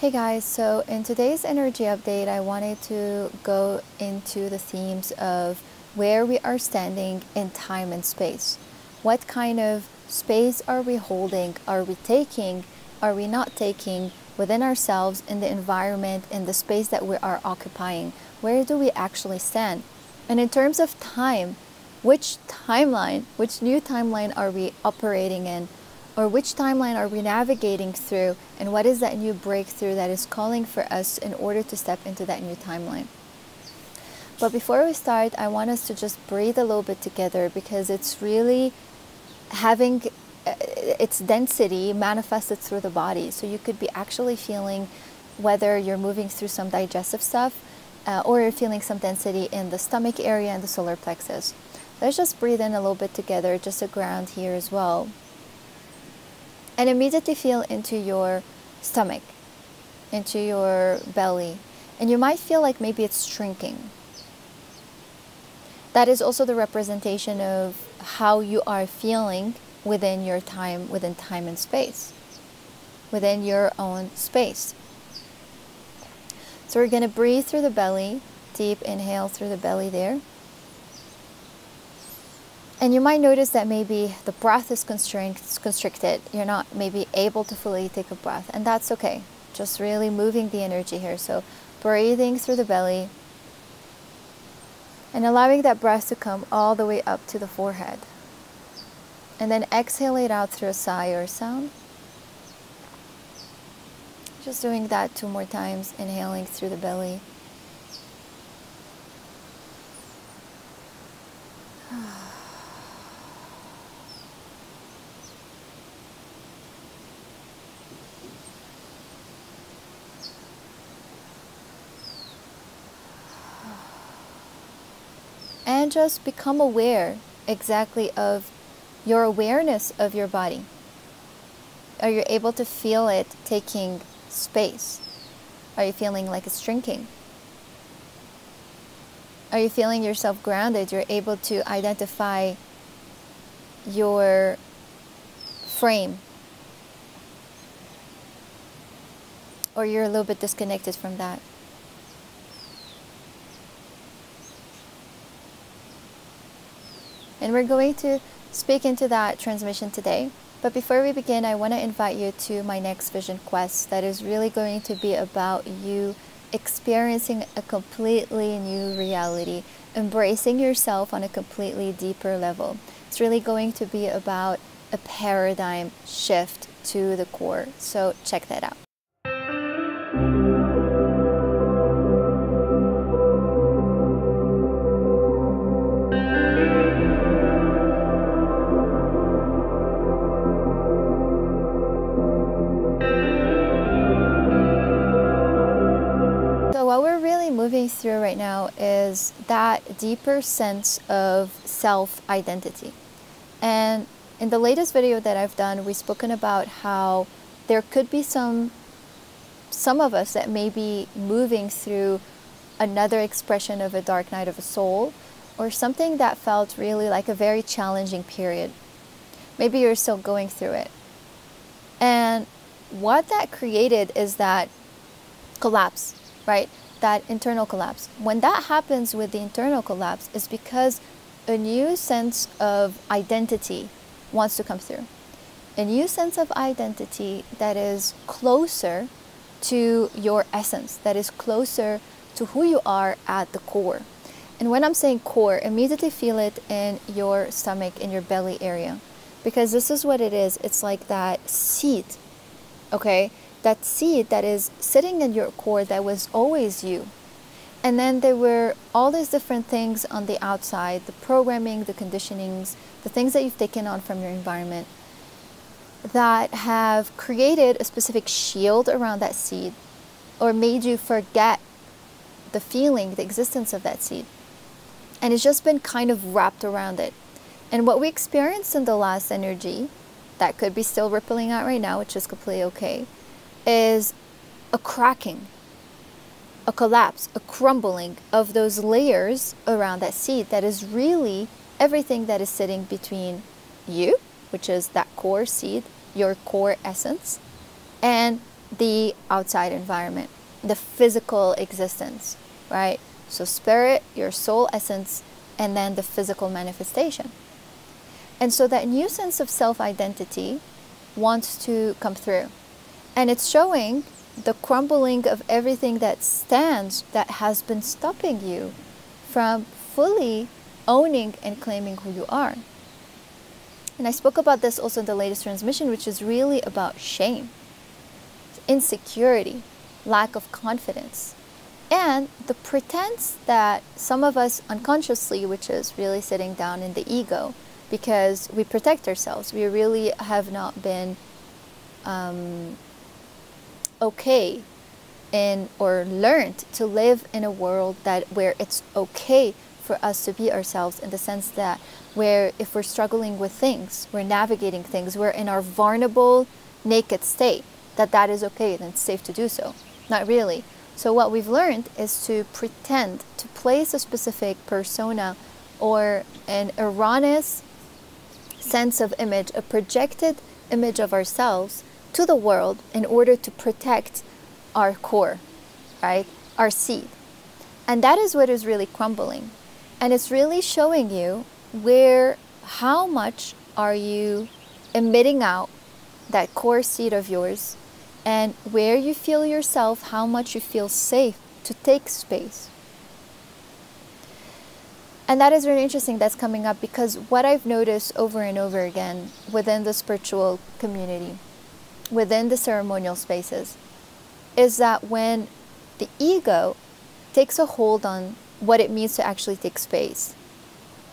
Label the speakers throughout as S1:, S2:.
S1: Hey guys, so in today's energy update, I wanted to go into the themes of where we are standing in time and space. What kind of space are we holding? Are we taking? Are we not taking within ourselves, in the environment, in the space that we are occupying? Where do we actually stand? And in terms of time, which timeline, which new timeline are we operating in? Or which timeline are we navigating through? And what is that new breakthrough that is calling for us in order to step into that new timeline? But before we start, I want us to just breathe a little bit together because it's really having uh, its density manifested through the body. So you could be actually feeling whether you're moving through some digestive stuff uh, or you're feeling some density in the stomach area and the solar plexus. Let's just breathe in a little bit together just to ground here as well and immediately feel into your stomach, into your belly. And you might feel like maybe it's shrinking. That is also the representation of how you are feeling within your time, within time and space, within your own space. So we're going to breathe through the belly, deep inhale through the belly there. And you might notice that maybe the breath is constricted. You're not maybe able to fully take a breath, and that's okay. Just really moving the energy here. So, breathing through the belly and allowing that breath to come all the way up to the forehead. And then exhale it out through a sigh or sound. Just doing that two more times, inhaling through the belly. Just become aware exactly of your awareness of your body. Are you able to feel it taking space? Are you feeling like it's shrinking? Are you feeling yourself grounded? You're able to identify your frame. Or you're a little bit disconnected from that. And we're going to speak into that transmission today. But before we begin, I want to invite you to my next vision quest that is really going to be about you experiencing a completely new reality, embracing yourself on a completely deeper level. It's really going to be about a paradigm shift to the core. So check that out. Through right now is that deeper sense of self identity. And in the latest video that I've done, we've spoken about how there could be some some of us that may be moving through another expression of a dark night of a soul or something that felt really like a very challenging period. Maybe you're still going through it. And what that created is that collapse, right? That internal collapse. When that happens with the internal collapse, is because a new sense of identity wants to come through. A new sense of identity that is closer to your essence, that is closer to who you are at the core. And when I'm saying core, immediately feel it in your stomach, in your belly area. Because this is what it is it's like that seed, okay? That seed that is sitting in your core that was always you. And then there were all these different things on the outside the programming, the conditionings, the things that you've taken on from your environment that have created a specific shield around that seed or made you forget the feeling, the existence of that seed. And it's just been kind of wrapped around it. And what we experienced in the last energy, that could be still rippling out right now, which is completely okay is a cracking, a collapse, a crumbling of those layers around that seed that is really everything that is sitting between you, which is that core seed, your core essence, and the outside environment, the physical existence, right? So, spirit, your soul essence, and then the physical manifestation. And so, that new sense of self identity wants to come through. And it's showing the crumbling of everything that stands that has been stopping you from fully owning and claiming who you are. And I spoke about this also in the latest transmission, which is really about shame, insecurity, lack of confidence, and the pretense that some of us unconsciously, which is really sitting down in the ego, because we protect ourselves, we really have not been um, okay in or learned to live in a world that where it's okay for us to be ourselves in the sense that where if we're struggling with things we're navigating things we're in our vulnerable naked state that that is okay and it's safe to do so. Not really. So what we've learned is to pretend to place a specific persona or an erroneous sense of image a projected image of ourselves to the world in order to protect our core, right? Our seed. And that is what is really crumbling. And it's really showing you where, how much are you emitting out that core seed of yours and where you feel yourself, how much you feel safe to take space. And that is really interesting that's coming up because what I've noticed over and over again within the spiritual community within the ceremonial spaces is that when the ego takes a hold on what it means to actually take space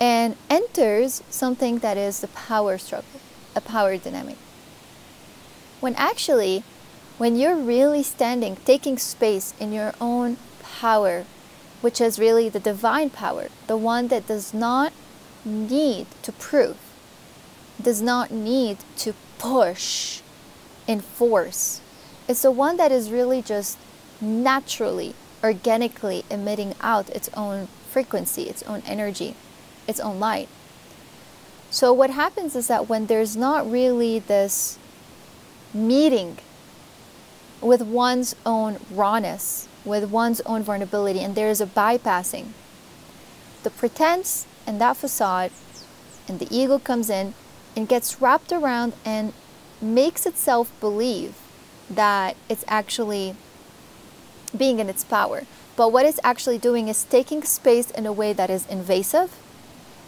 S1: and enters something that is the power struggle, a power dynamic. When actually, when you're really standing, taking space in your own power, which is really the divine power, the one that does not need to prove, does not need to push, in force. It's the one that is really just naturally, organically emitting out its own frequency, its own energy, its own light. So, what happens is that when there's not really this meeting with one's own rawness, with one's own vulnerability, and there is a bypassing, the pretense and that facade and the ego comes in and gets wrapped around and makes itself believe that it's actually being in its power. But what it's actually doing is taking space in a way that is invasive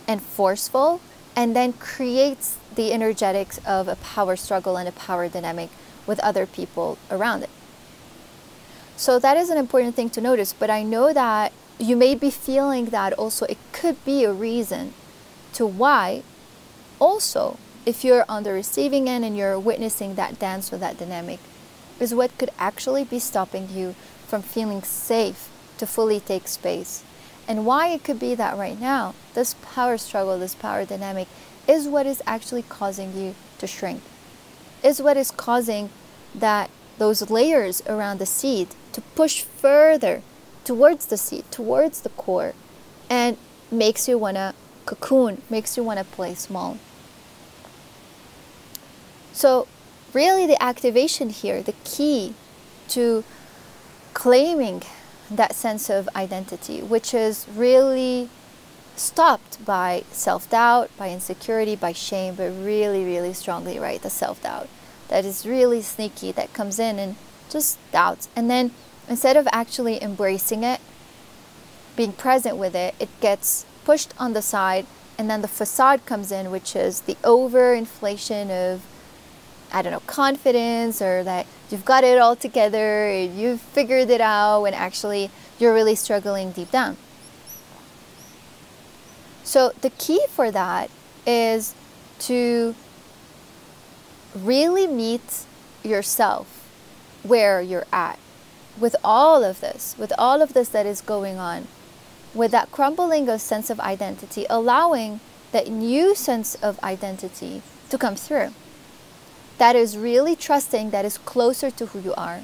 S1: and forceful and then creates the energetics of a power struggle and a power dynamic with other people around it. So that is an important thing to notice, but I know that you may be feeling that also it could be a reason to why also if you're on the receiving end and you're witnessing that dance or that dynamic, is what could actually be stopping you from feeling safe to fully take space. And why it could be that right now, this power struggle, this power dynamic, is what is actually causing you to shrink, is what is causing that those layers around the seed to push further towards the seed, towards the core, and makes you want to cocoon, makes you want to play small. So, really, the activation here, the key to claiming that sense of identity, which is really stopped by self doubt, by insecurity, by shame, but really, really strongly, right? The self doubt that is really sneaky that comes in and just doubts. And then instead of actually embracing it, being present with it, it gets pushed on the side, and then the facade comes in, which is the overinflation of I don't know, confidence or that you've got it all together, you've figured it out, when actually you're really struggling deep down. So, the key for that is to really meet yourself where you're at with all of this, with all of this that is going on, with that crumbling of sense of identity, allowing that new sense of identity to come through that is really trusting that is closer to who you are.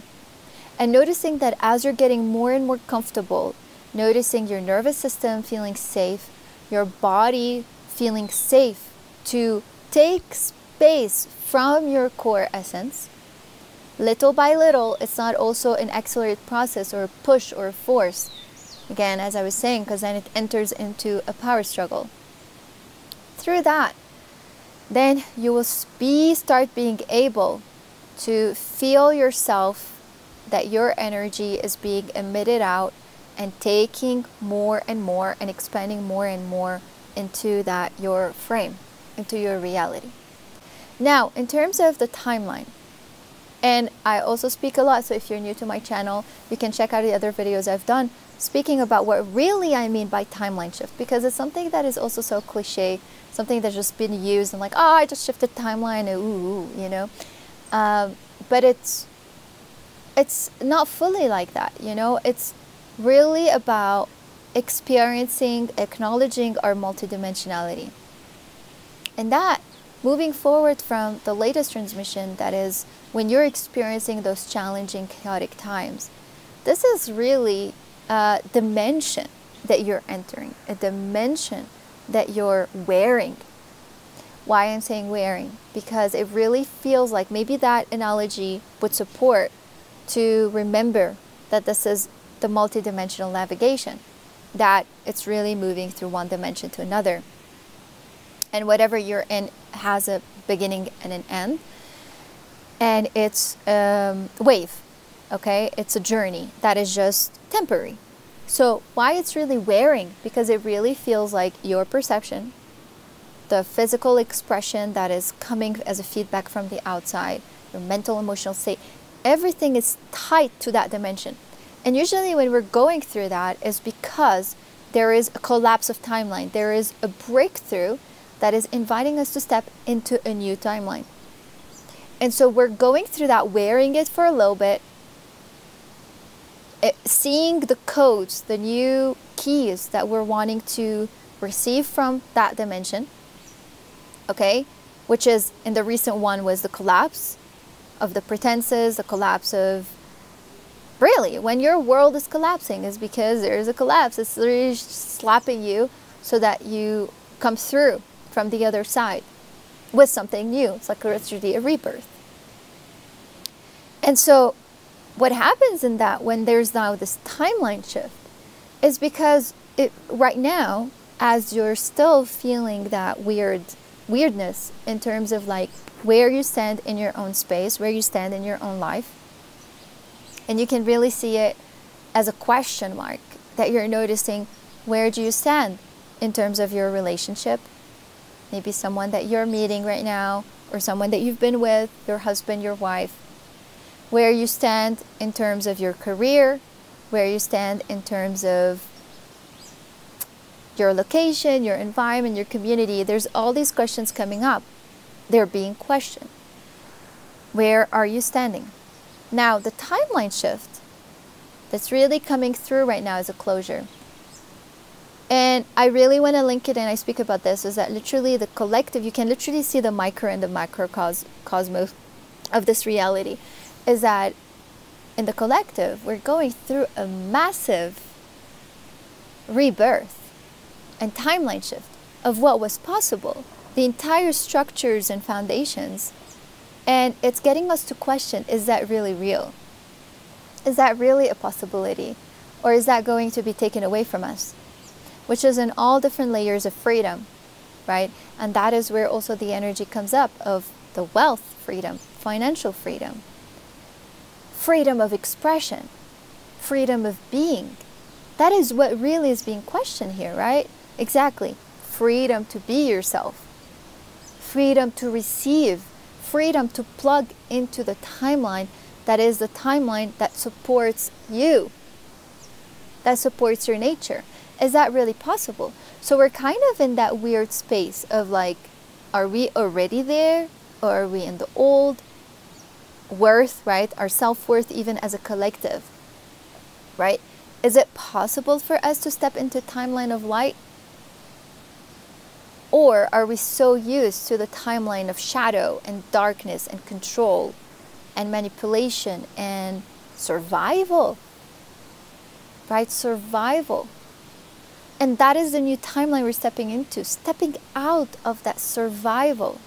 S1: And noticing that as you're getting more and more comfortable, noticing your nervous system feeling safe, your body feeling safe to take space from your core essence, little by little, it's not also an accelerated process or a push or a force. Again, as I was saying, because then it enters into a power struggle. Through that, then you will be start being able to feel yourself that your energy is being emitted out and taking more and more and expanding more and more into that your frame, into your reality. Now, in terms of the timeline, and I also speak a lot, so if you're new to my channel, you can check out the other videos I've done speaking about what really I mean by timeline shift because it's something that is also so cliche, something that's just been used and like, oh, I just shifted timeline, ooh, you know. Um, but it's it's not fully like that, you know. It's really about experiencing, acknowledging our multidimensionality. And that moving forward from the latest transmission, that is when you're experiencing those challenging, chaotic times, this is really a dimension that you're entering, a dimension that you're wearing. Why I'm saying wearing? Because it really feels like maybe that analogy would support to remember that this is the multidimensional navigation, that it's really moving through one dimension to another. And whatever you're in has a beginning and an end. And it's a um, wave, okay? It's a journey that is just temporary. So, why it's really wearing? Because it really feels like your perception, the physical expression that is coming as a feedback from the outside, your mental emotional state, everything is tied to that dimension. And usually, when we're going through that, is because there is a collapse of timeline, there is a breakthrough that is inviting us to step into a new timeline. And so we're going through that, wearing it for a little bit, it, seeing the codes, the new keys that we're wanting to receive from that dimension, okay, which is in the recent one was the collapse of the pretenses, the collapse of really when your world is collapsing is because there's a collapse. It's literally slapping you so that you come through from the other side with something new. It's like literally a rebirth. And so what happens in that when there's now this timeline shift is because it right now as you're still feeling that weird weirdness in terms of like where you stand in your own space where you stand in your own life and you can really see it as a question mark that you're noticing where do you stand in terms of your relationship? Maybe someone that you're meeting right now or someone that you've been with your husband your wife where you stand in terms of your career, where you stand in terms of your location, your environment, your community. There's all these questions coming up. They're being questioned. Where are you standing? Now, the timeline shift that's really coming through right now is a closure. And I really want to link it, and I speak about this, is that literally the collective, you can literally see the micro and the macrocosmos of this reality is that in the collective, we're going through a massive rebirth and timeline shift of what was possible, the entire structures and foundations. And it's getting us to question is that really real? Is that really a possibility? Or is that going to be taken away from us? Which is in all different layers of freedom, right? And that is where also the energy comes up of the wealth freedom, financial freedom, freedom of expression, freedom of being. That is what really is being questioned here, right? Exactly. Freedom to be yourself, freedom to receive, freedom to plug into the timeline that is the timeline that supports you, that supports your nature. Is that really possible? So we're kind of in that weird space of like, are we already there? Or are we in the old? Worth, right? Our self worth, even as a collective, right? Is it possible for us to step into timeline of light? Or are we so used to the timeline of shadow and darkness and control and manipulation and survival? Right? Survival. And that is the new timeline we're stepping into, stepping out of that survival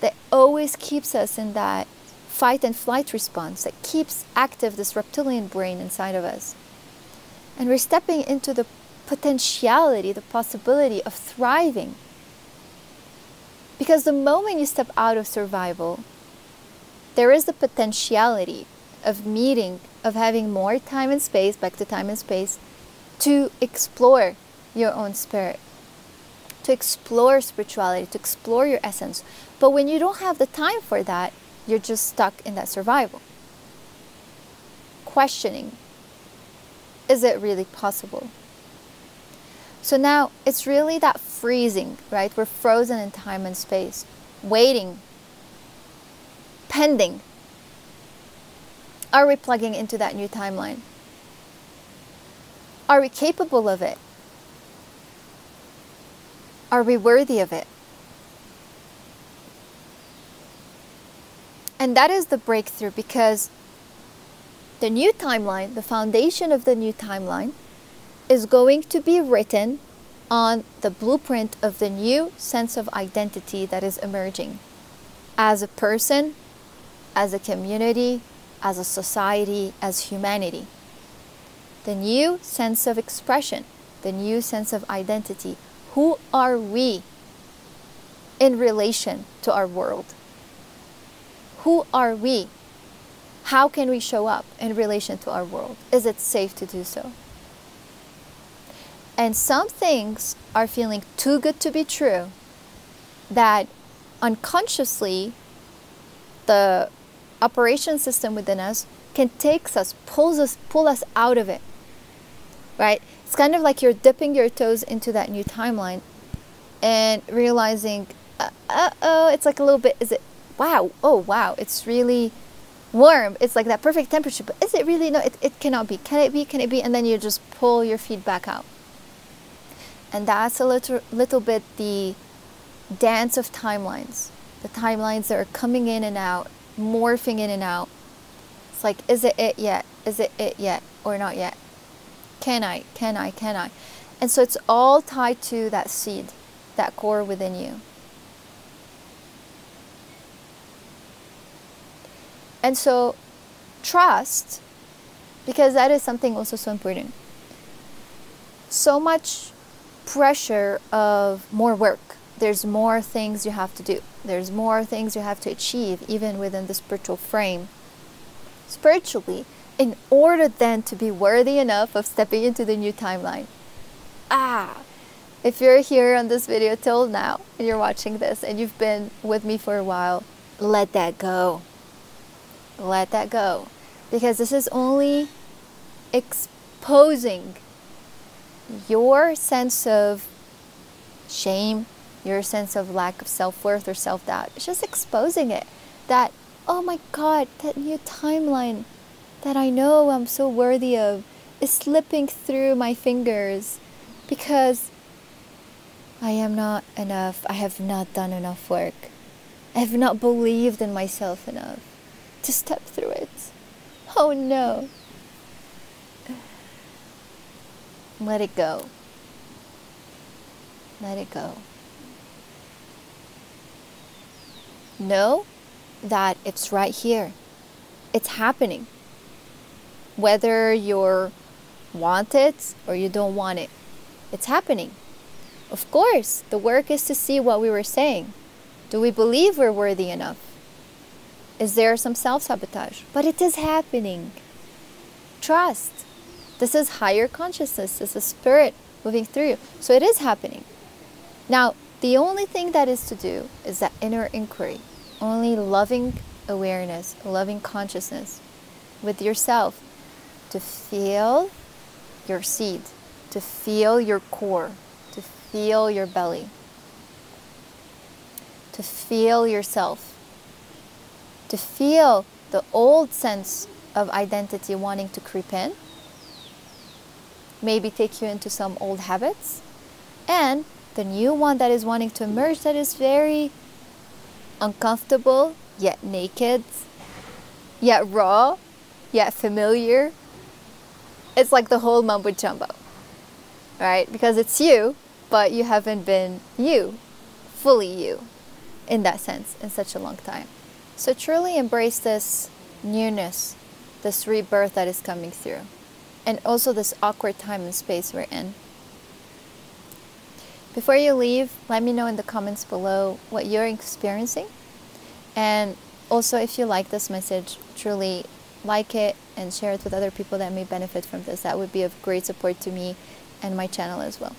S1: that always keeps us in that fight and flight response that keeps active this reptilian brain inside of us. And we're stepping into the potentiality, the possibility of thriving. Because the moment you step out of survival, there is the potentiality of meeting, of having more time and space, back to time and space, to explore your own spirit, to explore spirituality, to explore your essence. But when you don't have the time for that, you're just stuck in that survival. Questioning is it really possible? So now it's really that freezing, right? We're frozen in time and space, waiting, pending. Are we plugging into that new timeline? Are we capable of it? Are we worthy of it? And that is the breakthrough because the new timeline, the foundation of the new timeline, is going to be written on the blueprint of the new sense of identity that is emerging as a person, as a community, as a society, as humanity. The new sense of expression, the new sense of identity. Who are we in relation to our world? Who are we? How can we show up in relation to our world? Is it safe to do so? And some things are feeling too good to be true that unconsciously the operation system within us can take us, pulls us, pull us out of it. Right? It's kind of like you're dipping your toes into that new timeline and realizing, uh oh, it's like a little bit, is it wow, oh wow, it's really warm. It's like that perfect temperature, but is it really? No, it, it cannot be. Can it be? Can it be? And then you just pull your feet back out. And that's a little, little bit the dance of timelines. The timelines that are coming in and out, morphing in and out. It's like, is it it yet? Is it it yet or not yet? Can I? Can I? Can I? And so it's all tied to that seed, that core within you. And so, trust, because that is something also so important. So much pressure of more work. There's more things you have to do. There's more things you have to achieve, even within the spiritual frame. Spiritually, in order then to be worthy enough of stepping into the new timeline. Ah, if you're here on this video till now and you're watching this and you've been with me for a while, let that go let that go because this is only exposing your sense of shame, your sense of lack of self worth or self doubt. It's just exposing it that, oh my God, that new timeline that I know I'm so worthy of is slipping through my fingers because I am not enough. I have not done enough work. I have not believed in myself enough to step through it. Oh no. Let it go. Let it go. Know that it's right here. It's happening. Whether you want it or you don't want it, it's happening. Of course, the work is to see what we were saying. Do we believe we're worthy enough? Is there some self sabotage? But it is happening. Trust. This is higher consciousness. This is spirit moving through you. So it is happening. Now, the only thing that is to do is that inner inquiry, only loving awareness, loving consciousness with yourself to feel your seed, to feel your core, to feel your belly, to feel yourself to feel the old sense of identity wanting to creep in, maybe take you into some old habits, and the new one that is wanting to emerge that is very uncomfortable, yet naked, yet raw, yet familiar. It's like the whole mumbo jumbo, right? Because it's you, but you haven't been you, fully you, in that sense, in such a long time. So truly embrace this newness, this rebirth that is coming through, and also this awkward time and space we're in. Before you leave, let me know in the comments below what you're experiencing. And also, if you like this message, truly like it and share it with other people that may benefit from this. That would be of great support to me and my channel as well.